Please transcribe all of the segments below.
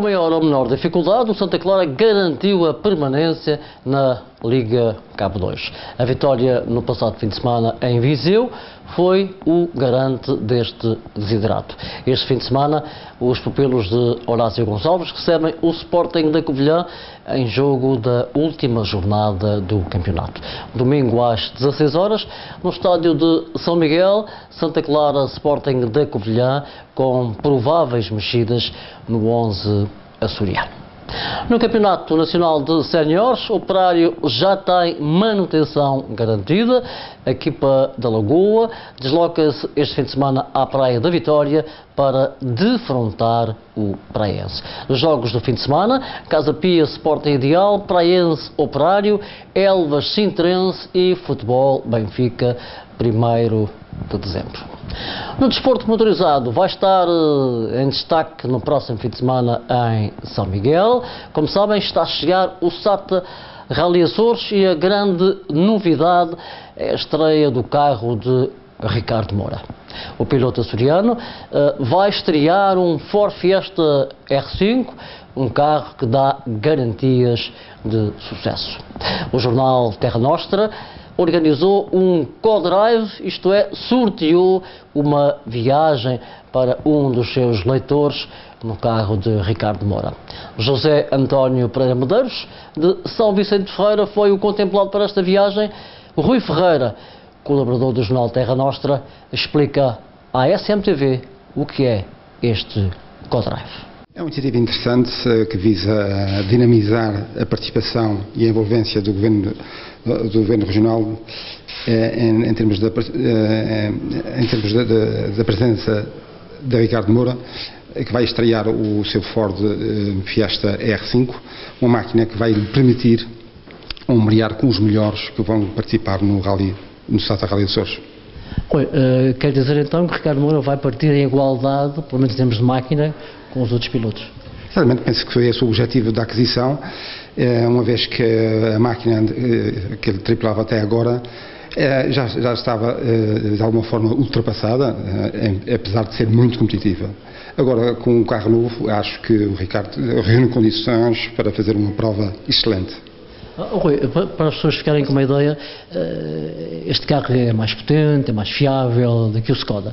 com maior ou menor dificuldade, o Santa Clara garantiu a permanência na Liga Cabo 2. A vitória no passado fim de semana em Viseu foi o garante deste desiderato. Este fim de semana, os pupilos de Horácio Gonçalves recebem o Sporting da Covilhã em jogo da última jornada do campeonato. Domingo às 16 horas, no estádio de São Miguel, Santa Clara Sporting da Covilhã, com prováveis mexidas no 11 açoriano. No Campeonato Nacional de Séniores, o Operário já tem manutenção garantida. A equipa da Lagoa desloca-se este fim de semana à Praia da Vitória para defrontar o Praense. Os jogos do fim de semana, Casa Pia Sporting Ideal, Praense Operário, Elvas Sintrense e Futebol Benfica, 1 de dezembro. No desporto motorizado vai estar uh, em destaque no próximo fim de semana em São Miguel. Como sabem, está a chegar o SATA Rally Açores e a grande novidade é a estreia do carro de Ricardo Moura. O piloto açoriano uh, vai estrear um Ford Fiesta R5, um carro que dá garantias de sucesso. O jornal Terra Nostra organizou um co-drive, isto é, sorteou uma viagem para um dos seus leitores no carro de Ricardo Moura. José António Pereira Medeiros, de São Vicente Ferreira, foi o contemplado para esta viagem. Rui Ferreira, colaborador do jornal Terra Nostra, explica à SMTV o que é este co-drive. É uma iniciativa interessante eh, que visa eh, dinamizar a participação e a envolvência do Governo do governo regional eh, em, em, termos, da, em termos da, da, presença de Ricardo Moura, que vai estrear o seu Ford Fiesta R5, uma máquina que vai lhe permitir ombrear com os melhores que vão participar no Rally, no Sata Rally dos Açores. uh, quer dizer então que Ricardo Moura vai partir em igualdade, pelo menos em termos de máquina, com os outros pilotos? Exatamente, penso que foi esse o objetivo da aquisição é, uma vez que a máquina eh, que ele tripulava até agora é, já, já, estava eh, de alguma forma ultrapassada, apesar de ser muito competitiva. Agora, com um carro novo, acho que o Ricardo reúne condições para fazer uma prova excelente. Oh, Rui, para as pessoas ficarem com uma ideia, este carro é mais potente, é mais fiável do que o Skoda?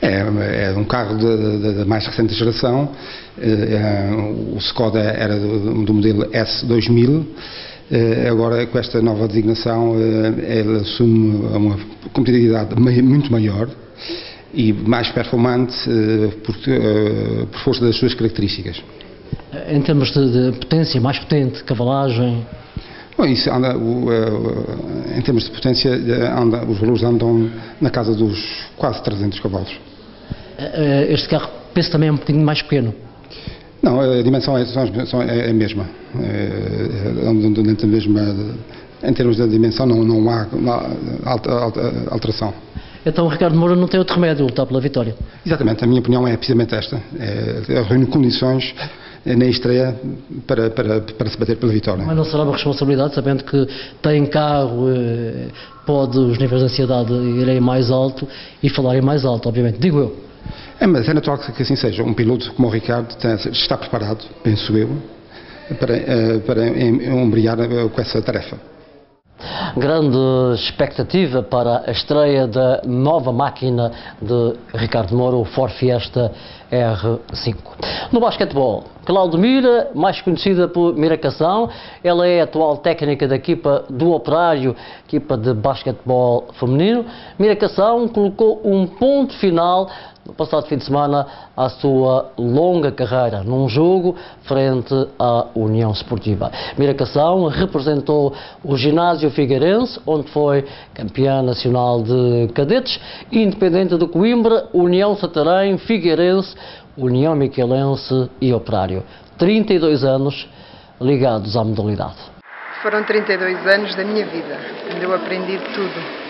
É, é um carro da mais recente geração. É, é, o Skoda era do, do modelo S2000. É, agora, com esta nova designação, ele assume uma competitividade muito maior e mais performante por, por força das suas características. Em termos de, de potência, mais potente, cavalagem? Bom, isso anda, o, em termos de potência, anda, os valores andam na casa dos quase 300 cavalos. Eh, este carro penso também é um bocadinho mais pequeno. Não, a dimensão é, é a mesma. É, é da mesma. Em termos de dimensão, não, não há alteração. Então o Ricardo Moura não tem outro remédio lutar pela vitória. Exatamente, a minha opinião é precisamente esta. É, reúne condições na estreia para, para, para se bater pela vitória. Mas não será uma responsabilidade, sabendo que tem carro, eh, pode os níveis de ansiedade irem mais alto e falarem mais alto, obviamente, digo eu. É, mas é natural que assim seja. Um piloto como o Ricardo está preparado, penso eu, para, eh, para ombrear eh, com essa tarefa. Grande expectativa para a estreia da nova máquina de Ricardo Moura, o Ford Fiesta R5. No basquetebol, Cláudio Mira, mais conhecida por Miracação, ela é a atual técnica da equipa do Operário, equipa de basquetebol feminino. Miracação colocou um ponto final no passado fim de semana a sua longa carreira num jogo frente à União Esportiva. Miracação representou o ginásio Figueirense, onde foi campeã nacional de cadetes, independente de Coimbra, União Santarém, Figueirense, União Miquelense e Operário. 32 anos ligados à modalidade. Foram 32 anos da minha vida, onde eu aprendi tudo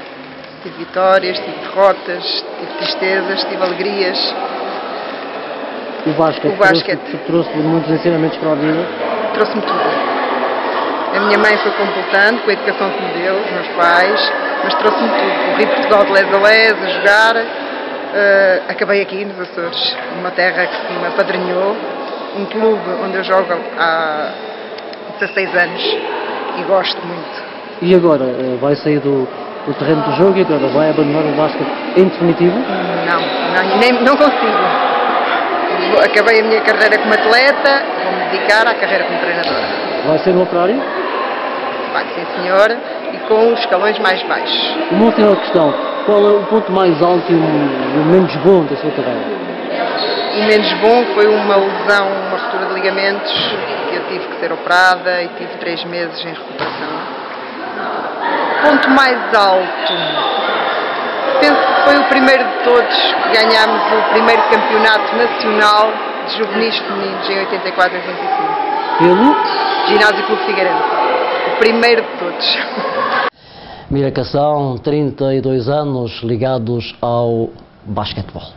tive vitórias, tive derrotas, tive tristezas, tive alegrias. O basquete, o basquete. trouxe, trouxe muitos ensinamentos para a vida? Trouxe-me tudo. A minha mãe foi completando com a educação que me deu, os meus pais, mas trouxe-me tudo. Corri Portugal de les a les, a jogar. Uh, acabei aqui nos Açores, numa terra que me apadrinhou um clube onde eu jogo há 16 anos e gosto muito. E agora, eh, vai sair do, do terreno do jogo e agora vai abandonar o basquete em definitivo? Não, não, nem, não consigo. Acabei a minha carreira como atleta, vou-me dedicar à carreira como treinadora. Vai ser no operário? Vai, sim senhor, e com os escalões mais baixos. Uma última questão, qual é o ponto mais alto e o, o menos bom da sua carreira? O menos bom foi uma lesão, uma ruptura de ligamentos, que eu tive que ser operada e tive três meses em recuperação. Ponto mais alto, penso que foi o primeiro de todos que ganhámos o primeiro campeonato nacional de juvenis femininos em 84 e 85. Pelo? Ginásio Clube Figueirense. Primeiro de todos. Miracação, 32 anos ligados ao basquetebol.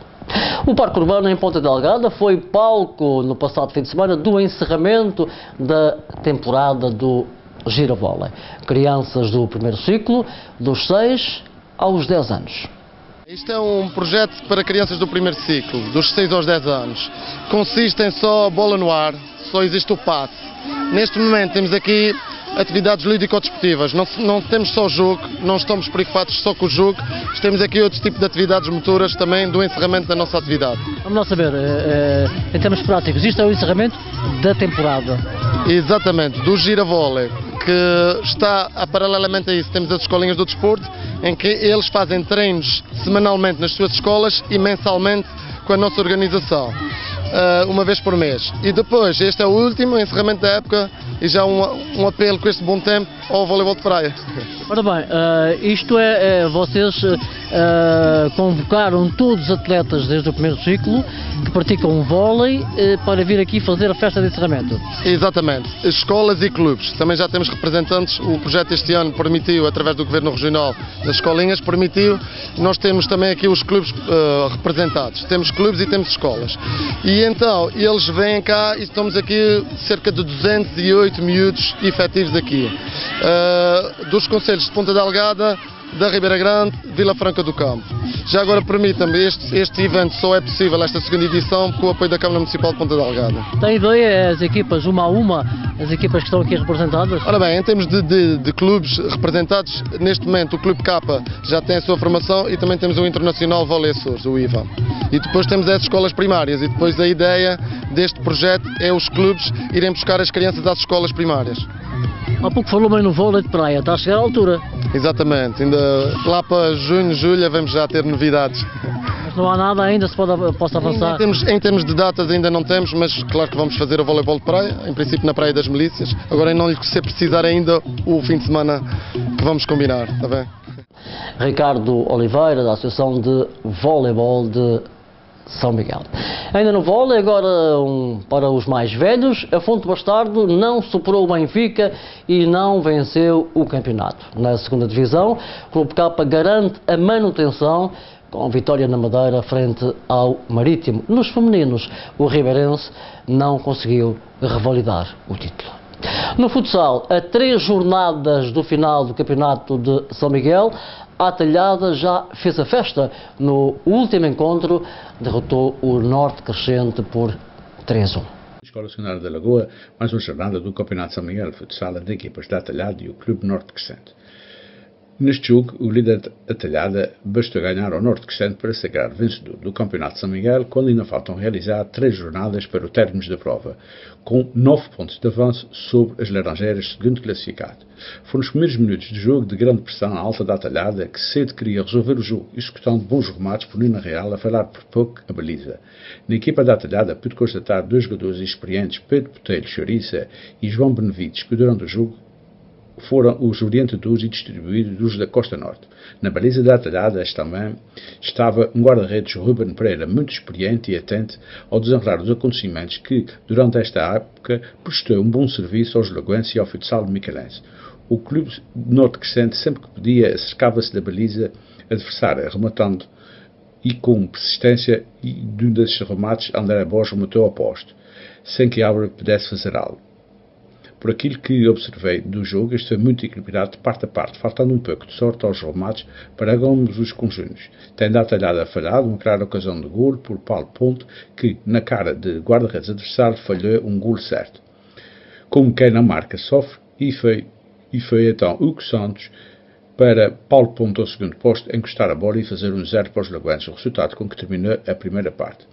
O Parque Urbano em Ponta Delgada foi palco no passado fim de semana do encerramento da temporada do Giravolley. Crianças do primeiro ciclo, dos 6 aos 10 anos. Isto é um projeto para crianças do primeiro ciclo, dos 6 aos 10 anos. Consiste em só bola no ar, só existe o passe. Neste momento temos aqui atividades lúdico-desportivas. Não, não, temos só o jogo, não estamos preocupados só com o jogo, temos aqui outros tipos de atividades motoras também do encerramento da nossa atividade. Vamos lá saber, eh, eh, em termos práticos, isto é o encerramento da temporada. Exatamente, do Giravole, que está a, paralelamente a isso, temos as escolinhas do desporto, em que eles fazem treinos semanalmente nas suas escolas e mensalmente com a nossa organização, eh, uma vez por mês. E depois, este é o último encerramento da época e já um, um apelo com este bom tempo ao voleibol de praia. Ora bem, uh, isto é, é vocês uh, convocaram todos os atletas desde o primeiro ciclo que praticam vôlei uh, para vir aqui fazer a festa de encerramento. Exatamente, escolas e clubes. Também já temos representantes, o projeto este ano permitiu, através do Governo Regional das escolinhas, permitiu, nós temos também aqui os clubes representados. Temos clubes e temos escolas. E então, eles vêm cá e estamos aqui cerca de 208 miúdos efetivos aqui. dos conselhos de Ponta Delgada, da Ribeira Grande, Vila Franca do Campo. Já agora permitam-me, este, este evento só é possível, esta segunda edição, com o apoio da Câmara Municipal de Ponta Delgada. Tem ideia, as equipas, uma a uma, as equipas que estão aqui representadas? Ora bem, em termos de, de, de clubes representados, neste momento o Clube K já tem a sua formação e também temos o Internacional Volley Açores, o IVA. E depois temos as escolas primárias e depois a ideia deste projeto é os clubes irem buscar as crianças às escolas primárias. Há pouco falou bem no vôlei de praia, está a chegar à altura. Exatamente, ainda lá para junho, julho vamos já ter novidades. Mas não há nada ainda, se pode, possa avançar? Em termos, em termos de datas ainda não temos, mas claro que vamos fazer o voleibol de praia, em princípio na Praia das Milícias. Agora não lhe sei precisar ainda o fim de semana que vamos combinar, está bem? Ricardo Oliveira, da Associação de Voleibol de são Miguel. Ainda no vôlei, agora um, para os mais velhos, a Fonte Bastardo não superou o Benfica e não venceu o campeonato. Na segunda divisão, o Clube Capa garante a manutenção com vitória na Madeira frente ao Marítimo. Nos femininos, o Ribeirense não conseguiu revalidar o título. No futsal, a três jornadas do final do campeonato de São Miguel, a Talhada já fez a festa. No último encontro, derrotou o Norte Crescente por 3-1. Escola Secundária da Lagoa, mais uma jornada do Campeonato São Miguel Futsal de equipas da Talhada e o Clube Norte Crescente. Neste jogo, o líder atalhada bastou ganhar ao Norte Crescente para sagrar vencedor do Campeonato de São Miguel, quando ainda faltam realizar três jornadas para o término da prova, com nove pontos de avanço sobre as Laranjeiras, segundo classificado. Foram os primeiros minutos de jogo de grande pressão alta da atalhada, que cedo queria resolver o jogo, executando bons remates por Nina Real a falar por pouco a baliza. Na equipa da atalhada pude constatar dois jogadores experientes, Pedro Botelho Choriça e João Benevides, que durante o jogo foram os orientadores e distribuidores da Costa Norte. Na baliza da atalhada também estava um guarda-redes Ruben Pereira, muito experiente e atento ao desenrolar dos acontecimentos que, durante esta época, prestou um bom serviço aos lagoenses e ao futsal micalense. O clube Norte Crescente, sempre que podia, acercava-se da baliza adversária, rematando e com persistência, e de um desses remates, André Borges rematou ao posto, sem que Álvaro pudesse fazer algo. Por aquilo que observei do jogo, este foi muito equilibrado de parte a parte, faltando um pouco de sorte aos remates para ambos os conjuntos. Tendo a talhada falhado, uma clara ocasião de gol por Paulo Ponte, que, na cara de guarda-redes adversário, falhou um gol certo. Como quem na marca sofre, e foi, e foi então Hugo Santos para Paulo Ponte ao segundo posto, encostar a bola e fazer um zero para os lagoanos, o resultado com que terminou a primeira parte.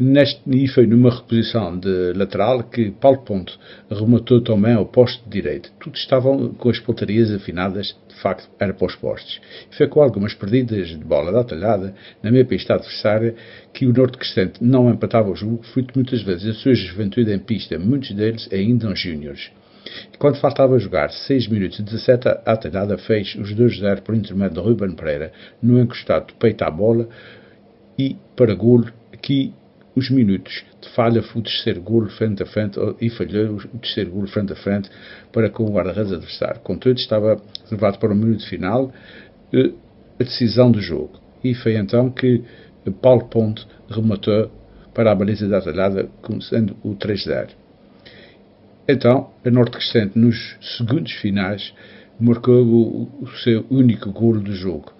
Neste, e foi numa reposição de lateral que Paulo Ponto rematou também ao posto de direito. Tudo estavam com as pontarias afinadas, de facto, era para os postos. E foi com algumas perdidas de bola da talhada na meia pista adversária que o Norte Crescente não empatava o jogo, fruto muitas vezes da sua juventude em pista, muitos deles ainda júniores. Quando faltava jogar 6 minutos e 17, a talhada fez os 2-0 por intermédio de Ruben Pereira, no encostado de peito à bola e para golo que os minutos de falha foi o terceiro golo frente a frente e falhou o terceiro golo frente a frente para com o guarda-redes adversário. Contudo, estava reservado para o minuto final eh, a decisão do jogo. E foi então que Paulo Ponte rematou para a baliza da atalhada, sendo o 3-0. Então, a Norte Crescente, nos segundos finais, marcou o, o seu único golo do jogo,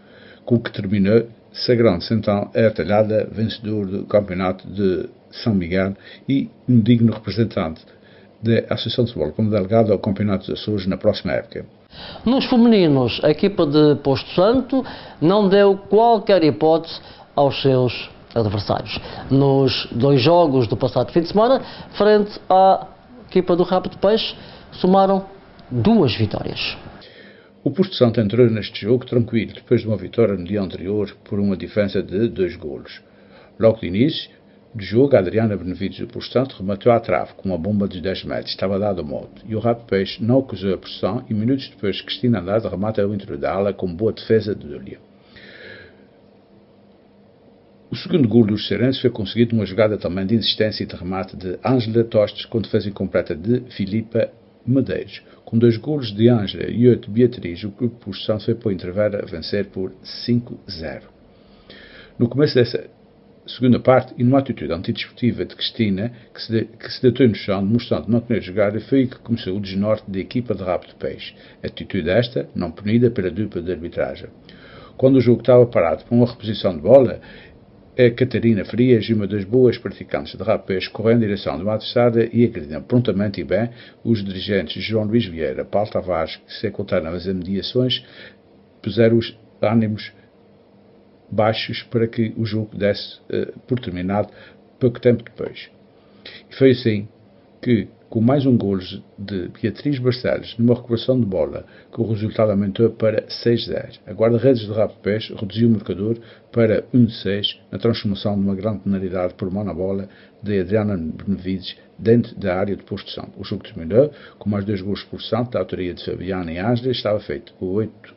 com o que terminou sagrando-se então a Talhada vencedor do Campeonato de São Miguel e um digno representante da Associação de Futebol como delegado ao Campeonato dos Açores na próxima época. Nos femininos, a equipa de Posto Santo não deu qualquer hipótese aos seus adversários. Nos dois jogos do passado fim de semana, frente à equipa do de Peixe, somaram duas vitórias. O Porto Santo entrou neste jogo tranquilo, depois de uma vitória no dia anterior por uma diferença de dois golos. Logo de início do jogo, Adriana Benevides do Porto Santo rematou à trave com uma bomba de 10 metros, estava dado a modo, e o Rato Peixe não acusou a pressão e minutos depois Cristina Andrade remata o interior da ala com boa defesa de Dúlia. O segundo gol dos Serenses foi conseguido numa jogada também de insistência e de remate de Ângela Tostes com defesa incompleta de Filipa Medeiros. Com dois golos de Ângela e oito de Beatriz, o clube por Santos foi para o intervalo a vencer por 5-0. No começo dessa segunda parte, e numa atitude antidesportiva de Cristina, que se, de, que se deitou no chão, demonstrando não querer jogar, foi aí que começou o desnorte da equipa de de peixe. Atitude esta, não punida pela dupla de arbitragem. Quando o jogo estava parado para uma reposição de bola, a Catarina Frias, uma das boas praticantes de rapés, correu em direção de uma adversária e agrediram prontamente e bem os dirigentes João Luís Vieira, Paulo Tavares, que se encontraram as mediações, puseram os ânimos baixos para que o jogo desse uh, por terminado pouco tempo depois. E foi assim que com mais um gol de Beatriz Barcelos numa recuperação de bola, que o resultado aumentou para 6-0. A guarda-redes de Rabo Pés reduziu o marcador para 1-6 na transformação de uma grande penalidade por mão na bola de Adriana Benevides dentro da área de Santo. O jogo terminou com mais dois gols por Santo da autoria de Fabiana e Ângela estava feito o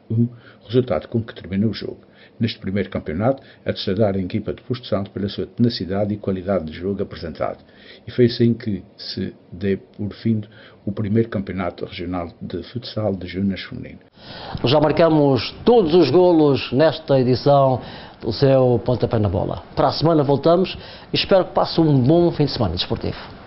8-1, resultado com que terminou o jogo. Neste primeiro campeonato, a destacar a equipa de Posto Santo pela sua tenacidade e qualidade de jogo apresentado. E foi assim que se deu por fim o primeiro campeonato regional de futsal de júniores feminino. Já marcamos todos os golos nesta edição do seu Pontapé na Bola. Para a semana voltamos e espero que passe um bom fim de semana desportivo.